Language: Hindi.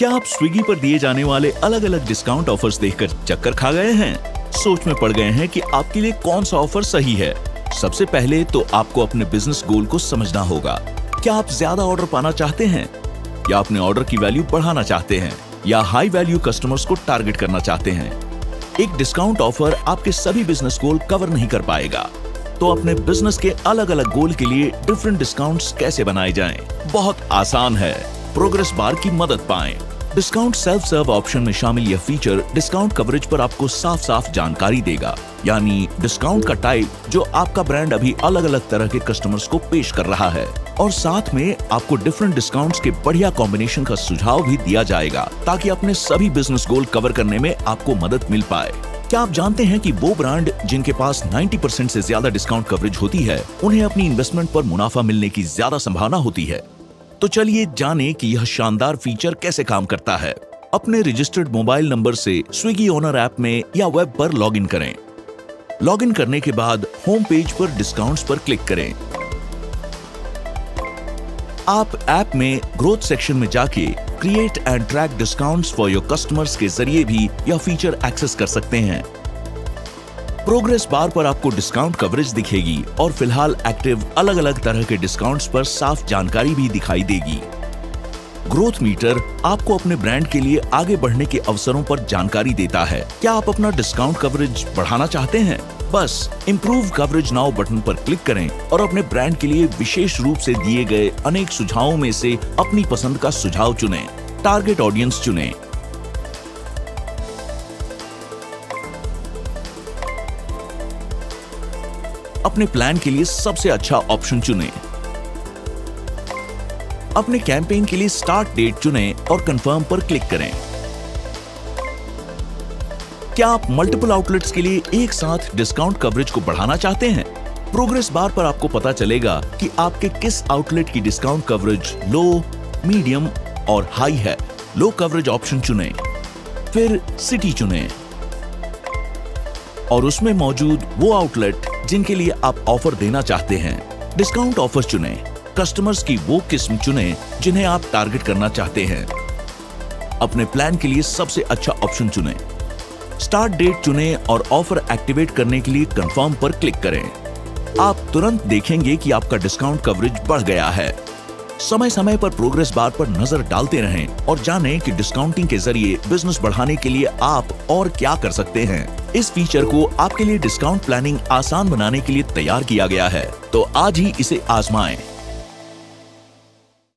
क्या आप स्विगी पर दिए जाने वाले अलग अलग डिस्काउंट ऑफर्स देखकर चक्कर खा गए हैं? सोच में पड़ गए हैं कि आपके लिए कौन सा ऑफ़र सही है। सबसे पहले तो आपको अपने बिज़नेस गोल को समझना होगा। क्या आप ज़्यादा ऑर्डर पाना चाहते हैं? या अपने ऑर्डर की वैल्यू बढ़ाना चाहते हैं? या हाई वैल्यू कस्टमर्स को टारगेट करना चाहते हैं? एक डिस्काउंट ऑफ़र आपके सभी बिज़नेस गोल कवर नहीं कर पाएगा। तो अपने बिज़नेस के अलग अलग गोल के लिए डिफरेंट डिस्काउंट्स कैसे बनाए जाएँ? बहुत आसान है। प्रोग्रेस बार की मदद पाएँ। डिस्काउंट सेल्फ सर्व ऑप्शन में शामिल यह फीचर डिस्काउंट कवरेज पर आपको साफ़ साफ़ जानकारी देगा। यानी डिस्काउंट का टाइप जो आपका ब्रांड अभी अलग अलग तरह के कस्टमर्स को पेश कर रहा है। और साथ में आपको डिफरेंट डिस्काउंट्स के बढ़िया कॉम्बिनेशन का सुझाव भी दिया जाएगा, ताकि अपने सभी बिज़नेस गोल कवर करने में आपको मदद मिल पाए। क्या आप जानते हैं कि वो ब्रांड जिनके पास 90 परसेंट ऐसी ज़्यादा डिस्काउंट कवरेज होती है, उन्हें अपनी इन्वेस्टमेंट पर मुनाफा मिलने की ज़्यादा संभावना होती है? तो चलिए जाने कि यह शानदार फीचर कैसे काम करता है। अपने रजिस्टर्ड मोबाइल नंबर से स्विगी ओनर ऐप में या वेब पर लॉगिन करें। लॉगिन करने के बाद होम पेज पर डिस्काउंट्स पर क्लिक करें। आप ऐप में ग्रोथ सेक्शन में जाके create and track discounts for your customers के ज़रिए भी यह फीचर एक्सेस कर सकते हैं। प्रोग्रेस बार पर आपको डिस्काउंट कवरेज दिखेगी और फ़िलहाल एक्टिव अलग अलग तरह के डिस्काउंट्स पर साफ़ जानकारी भी दिखाई देगी। ग्रोथ मीटर आपको अपने ब्रांड के लिए आगे बढ़ने के अवसरों पर जानकारी देता है। क्या आप अपना डिस्काउंट कवरेज बढ़ाना चाहते हैं? बस इम्प्रूव कवरेज नाउ बटन पर क्लिक करें और अपने ब्रांड के लिए विशेष रूप से दिए गए अनेक सुझावों में से अपनी पसंद का सुझाव चुनें। टारगेट ऑडियंस चुनें। अपने प्लान के लिए सबसे अच्छा ऑप्शन चुनें। अपने कैंपेन के लिए स्टार्ट डेट चुनें और कंफर्म पर क्लिक करें। क्या आप मल्टीपल आउटलेट्स के लिए एक साथ डिस्काउंट कवरेज को बढ़ाना चाहते हैं? प्रोग्रेस बार पर आपको पता चलेगा कि आपके किस आउटलेट की डिस्काउंट कवरेज लो मीडियम और हाई है। लो कवरेज ऑप्शन चुनें, फिर सिटी चुनें और उसमें मौजूद वो आउटलेट जिनके लिए आप ऑफ़र देना चाहते हैं, डिस्काउंट ऑफ़र चुनें, कस्टमर्स की वो किस्म चुनें जिन्हें आप टारगेट करना चाहते हैं। अपने प्लान के लिए सबसे अच्छा ऑप्शन चुनें। स्टार्ट डेट चुनें और ऑफ़र एक्टिवेट करने के लिए कंफर्म पर क्लिक करें। आप तुरंत देखेंगे कि आपका डिस्काउंट कवरेज बढ़ गया है। समय समय पर प्रोग्रेस बार पर नज़र डालते रहें और जानें कि डिस्काउंटिंग के ज़रिए बिज़नेस बढ़ाने के लिए आप और क्या कर सकते हैं। इस फीचर को आपके लिए डिस्काउंट प्लानिंग आसान बनाने के लिए तैयार किया गया है। तो आज ही इसे आजमाएँ।